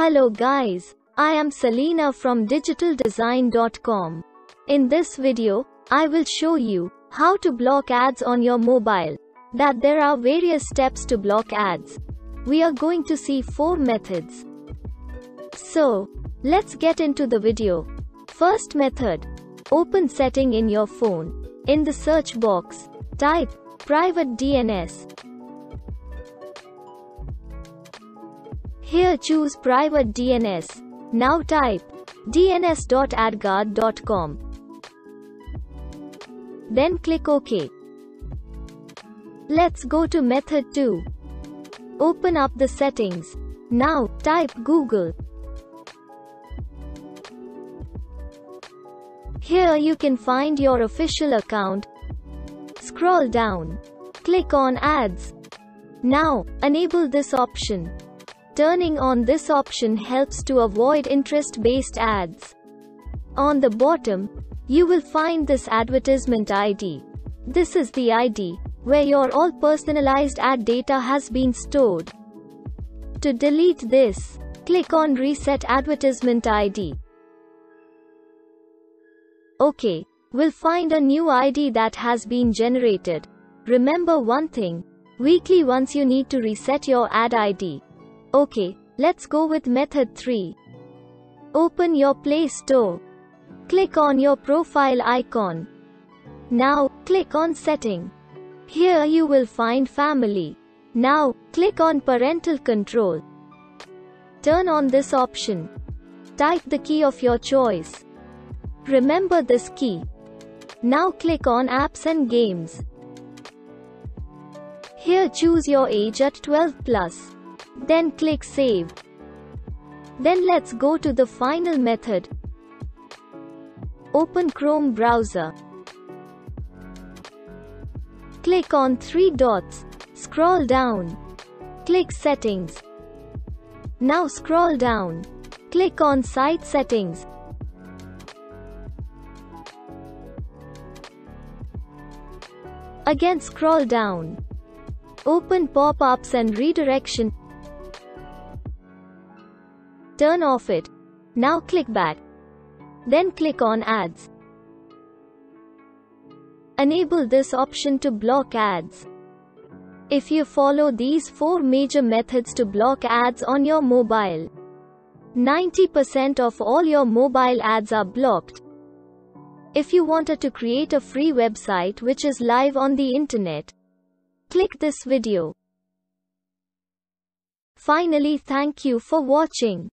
Hello guys, I am Selena from digitaldesign.com. In this video, I will show you how to block ads on your mobile. That there are various steps to block ads. We are going to see four methods. So, let's get into the video. First method. Open setting in your phone. In the search box, type private DNS. Here choose private DNS. Now type dns.adguard.com. Then click OK. Let's go to method 2. Open up the settings. Now type Google. Here you can find your official account. Scroll down. Click on Ads. Now, enable this option. Turning on this option helps to avoid interest-based ads. On the bottom, you will find this advertisement ID. This is the ID, where your all personalized ad data has been stored. To delete this, click on Reset Advertisement ID. Okay, we'll find a new ID that has been generated. Remember one thing, weekly once you need to reset your ad ID. Okay, let's go with method 3. Open your Play Store. Click on your profile icon. Now, click on Setting. Here you will find Family. Now, click on Parental Control. Turn on this option. Type the key of your choice. Remember this key. Now click on Apps and Games. Here choose your age at 12 plus. Then click Save. Then let's go to the final method. Open Chrome browser. Click on three dots. Scroll down. Click Settings. Now scroll down. Click on Site Settings. Again scroll down. Open pop-ups and redirection. Turn off it. Now click back. Then click on ads. Enable this option to block ads. If you follow these four major methods to block ads on your mobile, 90% of all your mobile ads are blocked. If you wanted to create a free website which is live on the internet, click this video. Finally thank you for watching.